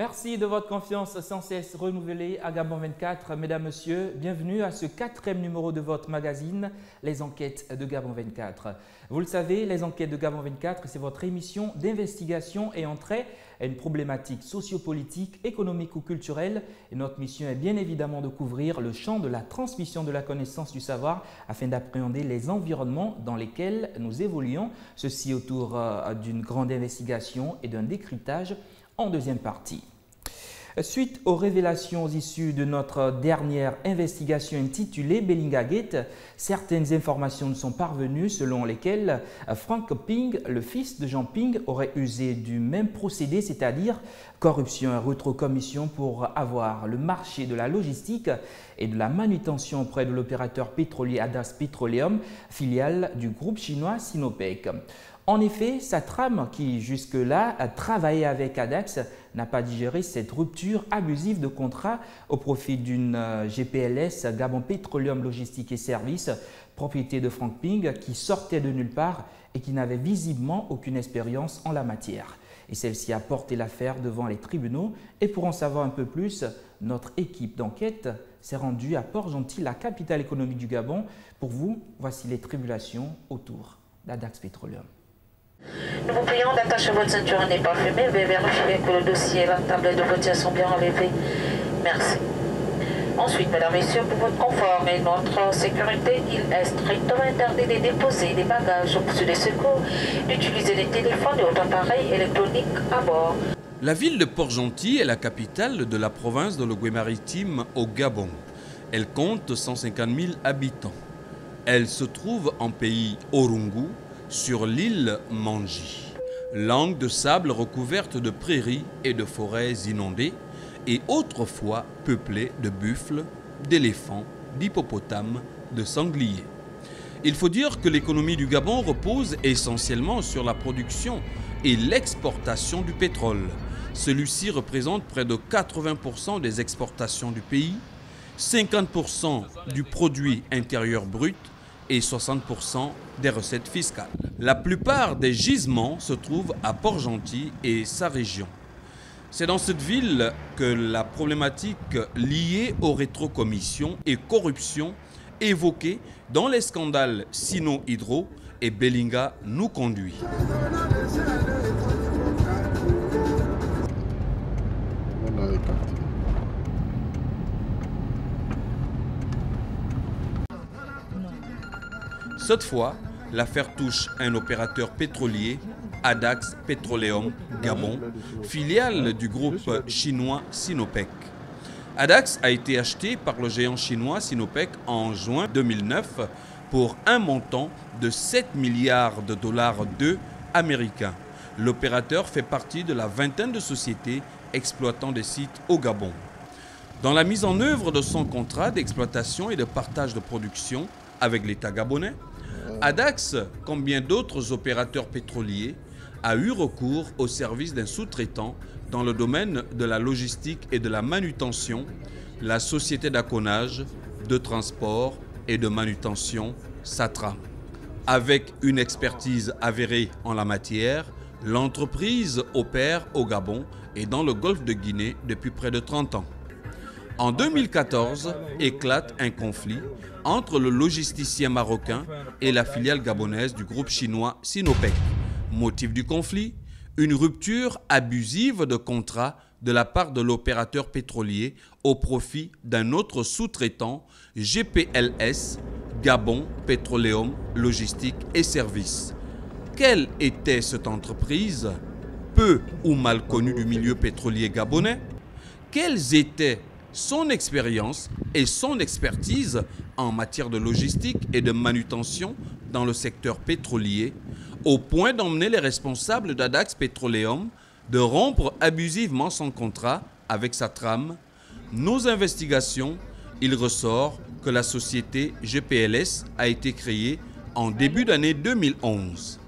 Merci de votre confiance sans cesse renouvelée à Gabon 24. Mesdames, Messieurs, bienvenue à ce quatrième numéro de votre magazine, Les Enquêtes de Gabon 24. Vous le savez, Les Enquêtes de Gabon 24, c'est votre émission d'investigation et entrée à une problématique sociopolitique, économique ou culturelle. Et notre mission est bien évidemment de couvrir le champ de la transmission de la connaissance du savoir afin d'appréhender les environnements dans lesquels nous évoluons, ceci autour euh, d'une grande investigation et d'un décryptage en deuxième partie. Suite aux révélations issues de notre dernière investigation intitulée Bellinga Gate, certaines informations nous sont parvenues selon lesquelles Frank Ping, le fils de Jean Ping, aurait usé du même procédé, c'est-à-dire corruption et retrocommission pour avoir le marché de la logistique et de la manutention auprès de l'opérateur pétrolier Adas Petroleum, filiale du groupe chinois Sinopec. En effet, sa trame, qui jusque-là a travaillé avec ADAX, n'a pas digéré cette rupture abusive de contrat au profit d'une euh, GPLS, Gabon Petroleum Logistique et Services, propriété de Frank Ping, qui sortait de nulle part et qui n'avait visiblement aucune expérience en la matière. Et celle-ci a porté l'affaire devant les tribunaux. Et pour en savoir un peu plus, notre équipe d'enquête s'est rendue à Port-Gentil, la capitale économique du Gabon. Pour vous, voici les tribulations autour d'Adax Petroleum. Nous vous prions d'attacher votre ceinture n'est pas fumée, veuillez vérifier que le dossier et la table de vote sont bien enlevés. Merci. Ensuite, mesdames, messieurs, pour votre confort et notre sécurité, il est strictement interdit de déposer des bagages au-dessus des secours, d'utiliser des téléphones et autres appareils électroniques à bord. La ville de Port-Gentil est la capitale de la province de l'Ogooué-Maritime au Gabon. Elle compte 150 000 habitants. Elle se trouve en pays Orungu, sur l'île Manji. Langue de sable recouverte de prairies et de forêts inondées, et autrefois peuplée de buffles, d'éléphants, d'hippopotames, de sangliers. Il faut dire que l'économie du Gabon repose essentiellement sur la production et l'exportation du pétrole. Celui-ci représente près de 80% des exportations du pays, 50% du produit intérieur brut et 60% des recettes fiscales. La plupart des gisements se trouvent à Port-Gentil et sa région. C'est dans cette ville que la problématique liée aux rétrocommissions et corruption évoquée dans les scandales Sino Hydro et Bellinga nous conduit. Cette fois, l'affaire touche un opérateur pétrolier, Adax Petroleum Gabon, filiale du groupe chinois Sinopec. Adax a été acheté par le géant chinois Sinopec en juin 2009 pour un montant de 7 milliards de dollars d'eux américains. L'opérateur fait partie de la vingtaine de sociétés exploitant des sites au Gabon. Dans la mise en œuvre de son contrat d'exploitation et de partage de production avec l'État gabonais, Adax, comme bien d'autres opérateurs pétroliers, a eu recours au service d'un sous-traitant dans le domaine de la logistique et de la manutention, la société d'aconnage, de transport et de manutention Satra. Avec une expertise avérée en la matière, l'entreprise opère au Gabon et dans le golfe de Guinée depuis près de 30 ans. En 2014, éclate un conflit entre le logisticien marocain et la filiale gabonaise du groupe chinois Sinopec. Motif du conflit Une rupture abusive de contrat de la part de l'opérateur pétrolier au profit d'un autre sous-traitant, GPLS, Gabon Petroleum Logistique et Services. Quelle était cette entreprise Peu ou mal connue du milieu pétrolier gabonais? Quels étaient son expérience et son expertise en matière de logistique et de manutention dans le secteur pétrolier, au point d'emmener les responsables d'Adax Petroleum de rompre abusivement son contrat avec sa trame. Nos investigations, il ressort que la société GPLS a été créée en début d'année 2011.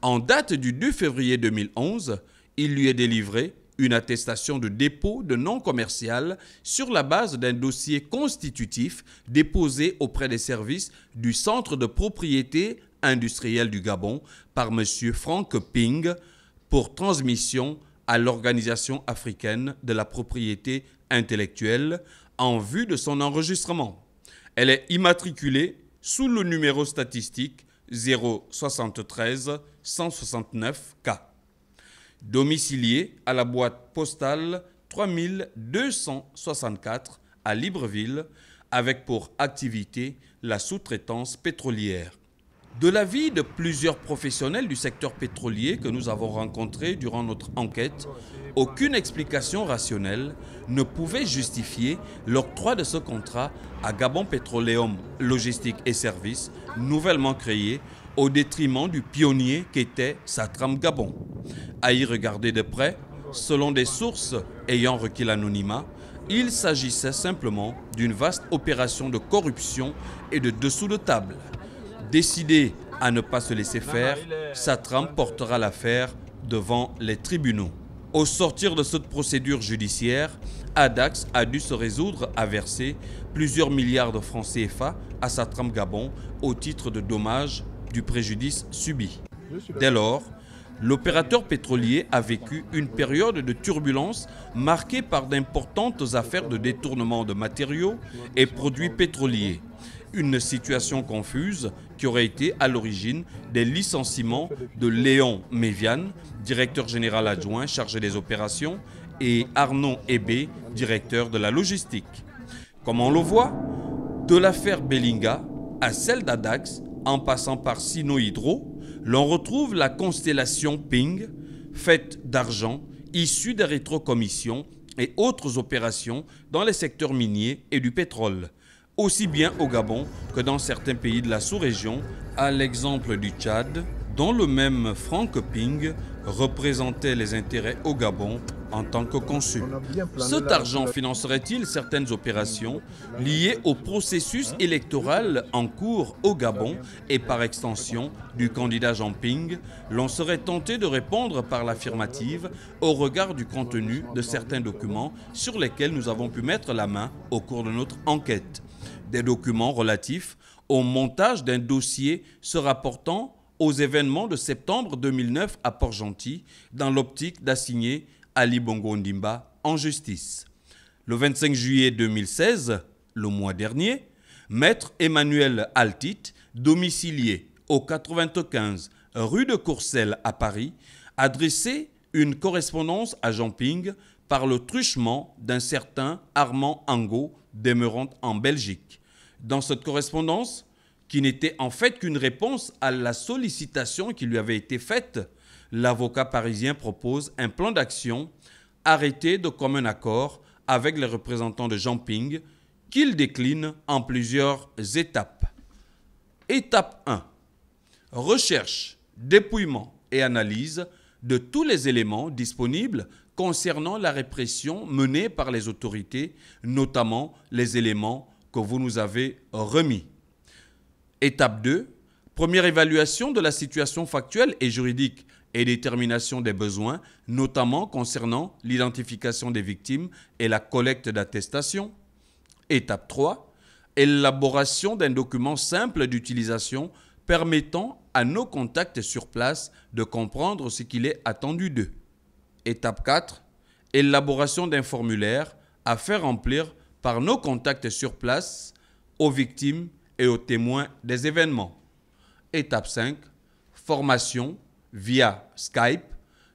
En date du 2 février 2011, il lui est délivré une attestation de dépôt de non commercial sur la base d'un dossier constitutif déposé auprès des services du Centre de propriété industrielle du Gabon par M. Frank Ping pour transmission à l'Organisation africaine de la propriété intellectuelle en vue de son enregistrement. Elle est immatriculée sous le numéro statistique 073 169 K. Domiciliée à la boîte postale 3264 à Libreville, avec pour activité la sous-traitance pétrolière. De l'avis de plusieurs professionnels du secteur pétrolier que nous avons rencontrés durant notre enquête, aucune explication rationnelle ne pouvait justifier l'octroi de ce contrat à Gabon Petroleum Logistique et Services, nouvellement créé, au détriment du pionnier qu'était Satram Gabon. À y regarder de près, selon des sources ayant requis l'anonymat, il s'agissait simplement d'une vaste opération de corruption et de dessous de table. Décidé à ne pas se laisser faire, Satram portera l'affaire devant les tribunaux. Au sortir de cette procédure judiciaire, Adax a dû se résoudre à verser plusieurs milliards de francs CFA à Satram Gabon au titre de dommages du préjudice subi. Dès lors, l'opérateur pétrolier a vécu une période de turbulence marquée par d'importantes affaires de détournement de matériaux et produits pétroliers. Une situation confuse qui aurait été à l'origine des licenciements de Léon Mévian, directeur général adjoint chargé des opérations, et Arnaud Hébé, directeur de la logistique. Comme on le voit, de l'affaire Bellinga à celle d'Adax, en passant par Sino Hydro, l'on retrouve la constellation Ping, faite d'argent, issue des rétrocommissions et autres opérations dans les secteurs miniers et du pétrole aussi bien au Gabon que dans certains pays de la sous-région, à l'exemple du Tchad, dont le même Frank Ping représentait les intérêts au Gabon en tant que consul. Cet argent financerait-il certaines opérations liées au processus électoral en cours au Gabon et par extension du candidat Jean Ping L'on serait tenté de répondre par l'affirmative au regard du contenu de certains documents sur lesquels nous avons pu mettre la main au cours de notre enquête. Des documents relatifs au montage d'un dossier se rapportant aux événements de septembre 2009 à Port-Gentil dans l'optique d'assigner Ali Bongo Ndimba en justice. Le 25 juillet 2016, le mois dernier, Maître Emmanuel Altit, domicilié au 95 rue de Courcelles à Paris, adressé une correspondance à Jean Ping par le truchement d'un certain Armand Angot demeurant en Belgique. Dans cette correspondance, qui n'était en fait qu'une réponse à la sollicitation qui lui avait été faite, l'avocat parisien propose un plan d'action arrêté de commun accord avec les représentants de Jean Ping, qu'il décline en plusieurs étapes. Étape 1. Recherche, dépouillement et analyse de tous les éléments disponibles concernant la répression menée par les autorités, notamment les éléments que vous nous avez remis. Étape 2. Première évaluation de la situation factuelle et juridique et détermination des besoins, notamment concernant l'identification des victimes et la collecte d'attestations. Étape 3. Élaboration d'un document simple d'utilisation permettant à nos contacts sur place de comprendre ce qu'il est attendu d'eux. Étape 4. Élaboration d'un formulaire à faire remplir par nos contacts sur place aux victimes et aux témoins des événements. Étape 5. Formation via Skype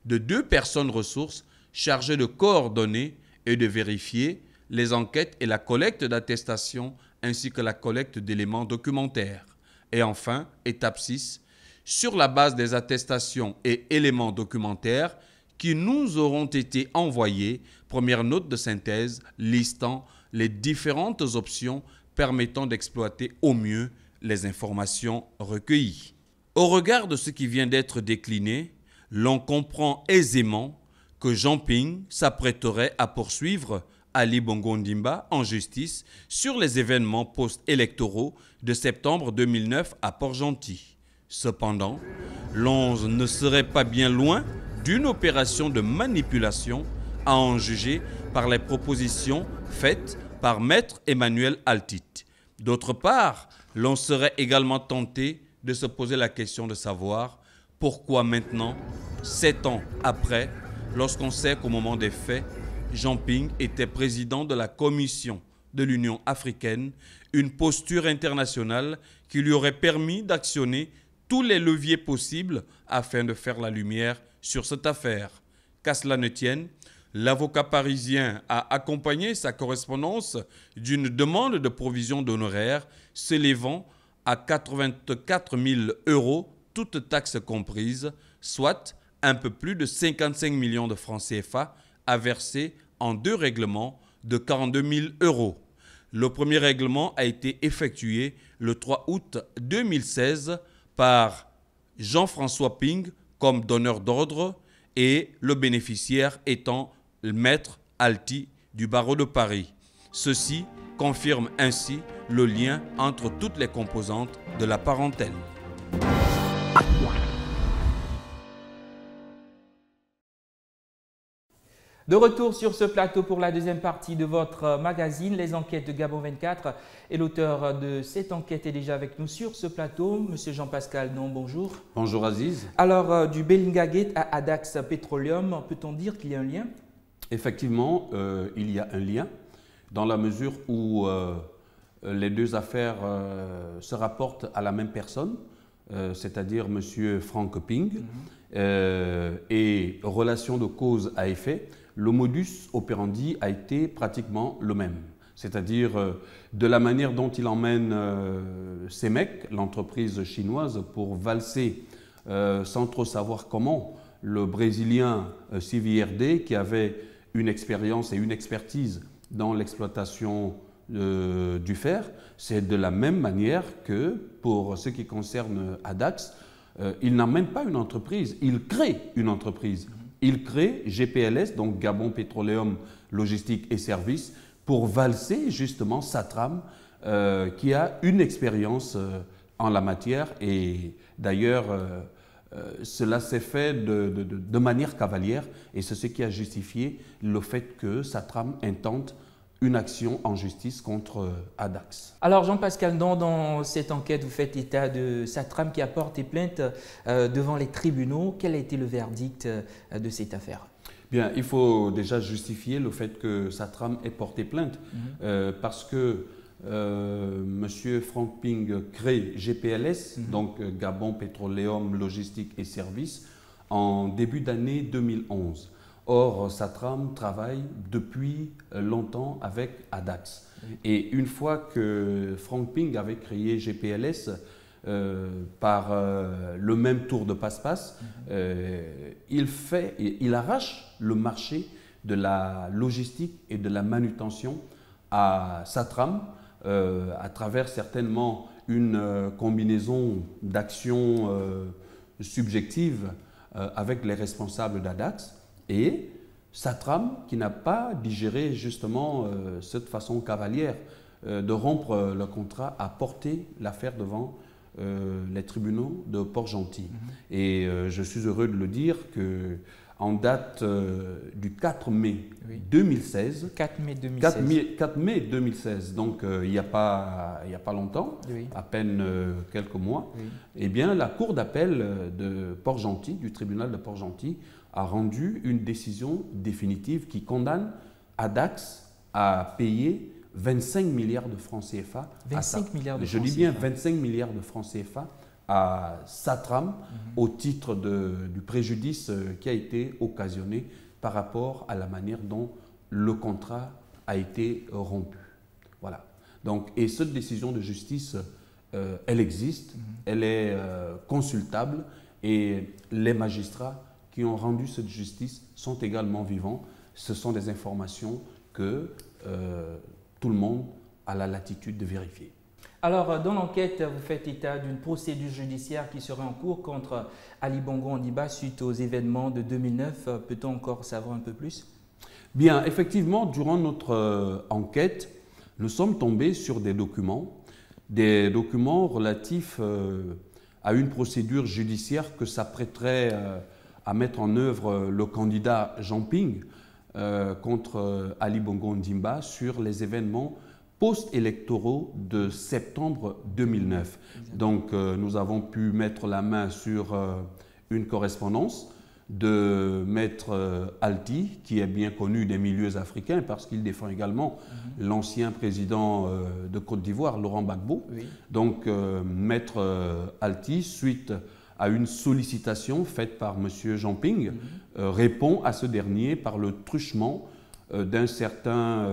de deux personnes ressources chargées de coordonner et de vérifier les enquêtes et la collecte d'attestations ainsi que la collecte d'éléments documentaires. Et enfin, étape 6, sur la base des attestations et éléments documentaires, qui nous auront été envoyés, première note de synthèse listant les différentes options permettant d'exploiter au mieux les informations recueillies. Au regard de ce qui vient d'être décliné, l'on comprend aisément que Jean Ping s'apprêterait à poursuivre Ali Bongo Ndimba en justice sur les événements post-électoraux de septembre 2009 à Port-Gentil. Cependant, l'on ne serait pas bien loin d'une opération de manipulation à en juger par les propositions faites par maître Emmanuel Altit. D'autre part, l'on serait également tenté de se poser la question de savoir pourquoi maintenant, sept ans après, lorsqu'on sait qu'au moment des faits, Jean Ping était président de la commission de l'Union africaine, une posture internationale qui lui aurait permis d'actionner tous les leviers possibles afin de faire la lumière sur cette affaire. Qu'à cela ne tienne, l'avocat parisien a accompagné sa correspondance d'une demande de provision d'honoraires s'élevant à 84 000 euros, toutes taxes comprises, soit un peu plus de 55 millions de francs CFA à verser en deux règlements de 42 000 euros. Le premier règlement a été effectué le 3 août 2016 par Jean-François Ping comme donneur d'ordre et le bénéficiaire étant le maître Alti du barreau de Paris. Ceci confirme ainsi le lien entre toutes les composantes de la parentèle. De retour sur ce plateau pour la deuxième partie de votre magazine, Les Enquêtes de Gabon 24. Et l'auteur de cette enquête est déjà avec nous sur ce plateau, Monsieur Jean-Pascal Non, bonjour. Bonjour Aziz. Alors, euh, du Bellinga Gate à Adax Petroleum, peut-on dire qu'il y a un lien? Effectivement, euh, il y a un lien, dans la mesure où euh, les deux affaires se rapportent à la même personne, c'est-à-dire Monsieur Frank Ping, mhm. et relation de cause à effet le modus operandi a été pratiquement le même. C'est-à-dire euh, de la manière dont il emmène euh, ces mecs, l'entreprise chinoise, pour valser euh, sans trop savoir comment le Brésilien CVRD, qui avait une expérience et une expertise dans l'exploitation du fer, c'est de la même manière que pour ce qui concerne ADAX, il n'emmène pas une entreprise, il crée une entreprise. Il crée GPLS, donc Gabon Pétroléum Logistique et Services, pour valser justement Satram, euh, qui a une expérience euh, en la matière. Et d'ailleurs, euh, cela s'est fait de, manière cavalière et c'est ce qui a justifié le fait que Satram intente une action en justice contre euh, Adax. Alors Jean-Pascal dans cette enquête, vous faites état de Satram qui a porté plainte euh, devant les tribunaux. Quel a été le verdict euh, de cette affaire? Bien, il faut déjà justifier le fait que Satram ait porté plainte mhm. parce que Monsieur Frank Ping crée GPLS, mhm. donc Gabon Pétroléum Logistique et Services, en début d'année 2011. Or, Satram travaille depuis longtemps avec ADAX. Et une fois que Frank Ping avait créé GPLS, euh, par euh, le même tour de passe-passe, mhm. euh, il, fait, il arrache le marché de la logistique et de la manutention à Satram, à travers certainement une combinaison d'actions subjectives avec les responsables d'ADAX. Et Satram, qui n'a pas digéré justement euh, cette façon cavalière euh, de rompre le contrat, a porté l'affaire devant euh, les tribunaux de Port-Gentil. Mhm. Et je suis heureux de le dire que en date du 4 mai 2016. 4 mai 2016. 4 mai, 2016, donc il n'y a, pas, a pas longtemps, à peine quelques mois, eh bien, la Cour d'appel de Port-Gentil, du tribunal de Port-Gentil, a rendu une décision définitive qui condamne ADAX à payer 25 milliards de francs CFA. 25 milliards de Je dis bien 25 milliards de francs CFA à Satram mhm. au titre du préjudice euh, qui a été occasionné par rapport à la manière dont le contrat a été rompu. Voilà. Donc, et cette décision de justice, euh, elle existe, mhm. elle est euh, consultable et les magistrats qui ont rendu cette justice sont également vivants. Ce sont des informations que euh, tout le monde a la latitude de vérifier. Alors, euh, dans l'enquête, vous faites état d'une procédure judiciaire qui serait en cours contre Ali Bongo Andiba suite aux événements de 2009. Euh, peut-on encore savoir un peu plus? Bien, effectivement, durant notre enquête, nous sommes tombés sur des documents, des documents relatifs à une procédure judiciaire que s'apprêterait à mettre en œuvre euh, le candidat Jean Ping euh, contre euh, Ali Bongo Ndimba sur les événements post-électoraux de septembre 2009. Donc nous avons pu mettre la main sur une correspondance de Maître euh, Alti, qui est bien connu des milieux africains parce qu'il défend également mhm. l'ancien président euh, de Côte d'Ivoire, Laurent Gbagbo. Donc, euh, Maître Alti, suite à une sollicitation faite par M. Jean-Ping, mhm. répond à ce dernier par le truchement d'un certain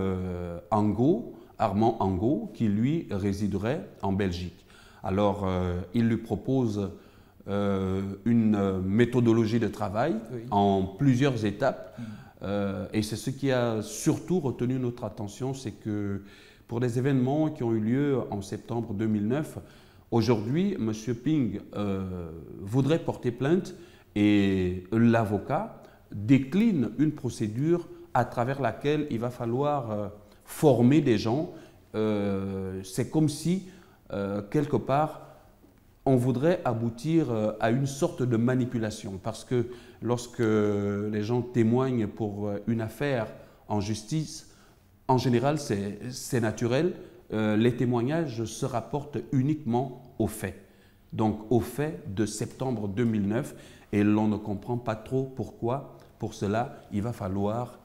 Ango, Armand Ango, qui lui résiderait en Belgique. Alors, il lui propose euh, une euh, méthodologie de travail en plusieurs étapes. Mm. Euh, et c'est ce qui a surtout retenu notre attention, c'est que pour des événements qui ont eu lieu en septembre 2009, aujourd'hui, M. Ping voudrait porter plainte et l'avocat décline une procédure à travers laquelle il va falloir former des gens. c'est comme si, quelque part, on voudrait aboutir euh, à une sorte de manipulation. Parce que lorsque les gens témoignent pour euh, une affaire en justice, en général, c'est naturel. Euh, les témoignages se rapportent uniquement aux faits. Donc aux faits de septembre 2009. Et l'on ne comprend pas trop pourquoi. Pour cela, il va falloir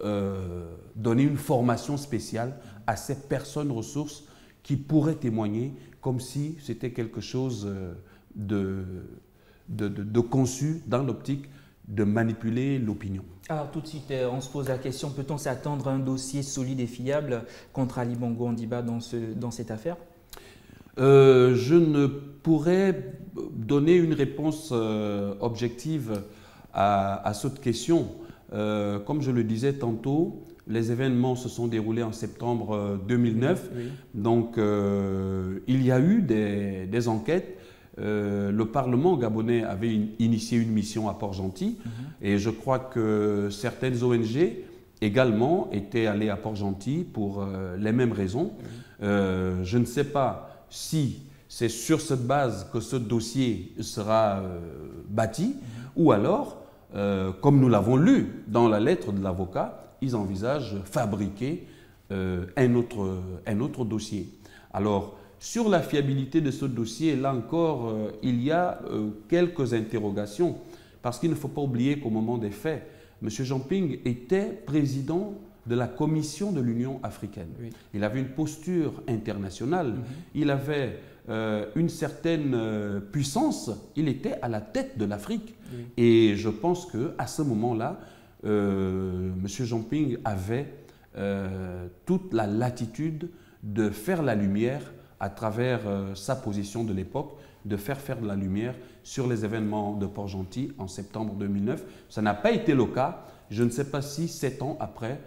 donner une formation spéciale à ces personnes ressources qui pourraient témoigner comme si c'était quelque chose euh, de, de, conçu dans l'optique de manipuler l'opinion. Alors tout de suite, euh, on se pose la question, peut-on s'attendre à un dossier solide et fiable contre Ali Bongo Andiba dans, ce, dans cette affaire? Euh, Je ne pourrais donner une réponse objective à, cette question. Comme je le disais tantôt, les événements se sont déroulés en septembre 2009. Euh, Donc, euh, il y a eu des, enquêtes. Euh, le Parlement gabonais avait initié une mission à Port-Gentil. Mhm. Et je crois que certaines ONG également étaient allées à Port-Gentil pour les mêmes raisons. je ne sais pas si c'est sur cette base que ce dossier sera bâti, mhm. ou alors, comme nous l'avons lu dans la lettre de l'avocat, ils envisagent fabriquer euh, un, autre, un autre dossier. Alors, sur la fiabilité de ce dossier, là encore, euh, il y a euh, quelques interrogations, parce qu'il ne faut pas oublier qu'au moment des faits, M. Jean-Ping était président de la Commission de l'Union africaine. Il avait une posture internationale, mhm. il avait une certaine puissance, il était à la tête de l'Afrique. Et je pense qu'à ce moment-là, euh, M. Jean-Ping avait euh, toute la latitude de faire la lumière à travers euh, sa position de l'époque, de faire faire de la lumière sur les événements de Port-Gentil en septembre 2009. Ça n'a pas été le cas. Je ne sais pas si sept ans après,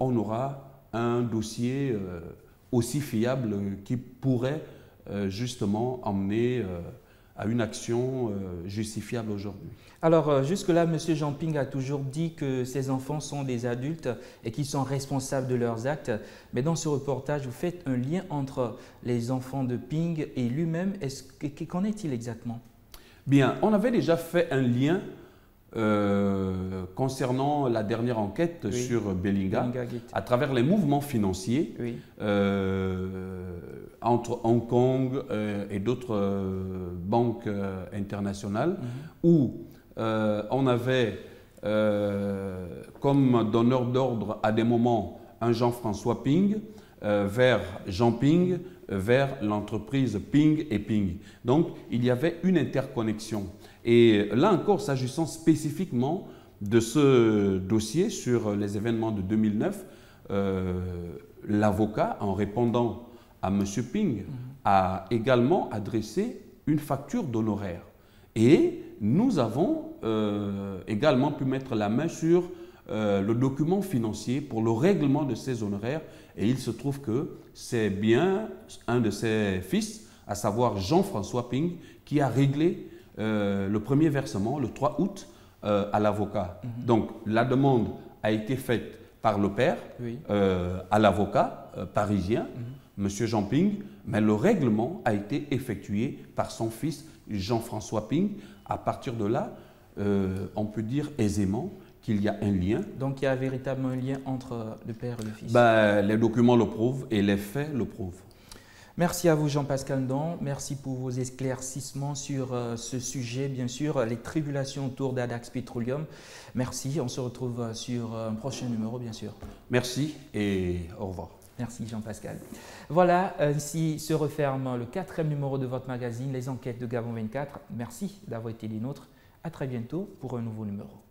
on aura un dossier aussi fiable qui pourrait justement emmener à une action euh, justifiable aujourd'hui. Alors, euh, jusque-là, M. Jean-Ping a toujours dit que ses enfants sont des adultes et qu'ils sont responsables de leurs actes. Mais dans ce reportage, vous faites un lien entre les enfants de Ping et lui-même. Qu'en est-il exactement? Bien, on avait déjà fait un lien euh, concernant la dernière enquête sur Bellinga, à travers les mouvements financiers euh, entre Hong Kong euh, et d'autres banques internationales, mhm. où on avait comme donneur d'ordre à des moments un Jean-François Ping vers Jean Ping vers l'entreprise Ping et Ping. Donc il y avait une interconnexion. Et là encore, s'agissant spécifiquement de ce dossier sur les événements de 2009, euh, l'avocat, en répondant à M. Ping, mhm. a également adressé une facture d'honoraires. Et nous avons euh, également pu mettre la main sur euh, le document financier pour le règlement de ces honoraires. Et il se trouve que c'est bien un de ses fils, à savoir Jean-François Ping, qui a réglé euh, le premier versement le 3 août euh, à l'avocat. Mhm. Donc la demande a été faite par le père euh, à l'avocat parisien, M. Mhm. Jean Ping, mais le règlement a été effectué par son fils Jean-François Ping. À partir de là, on peut dire aisément qu'il y a un lien. Donc il y a véritablement un lien entre le père et le fils ben, Les documents le prouvent et les faits le prouvent. Merci à vous Jean-Pascal Don, merci pour vos éclaircissements sur euh, ce sujet, bien sûr, les tribulations autour d'Adax Petroleum. Merci, on se retrouve sur un prochain numéro, bien sûr. Merci et au revoir. Merci Jean-Pascal. Voilà, ainsi se referme le quatrième numéro de votre magazine, Les Enquêtes de Gabon 24. Merci d'avoir été les nôtres. À très bientôt pour un nouveau numéro.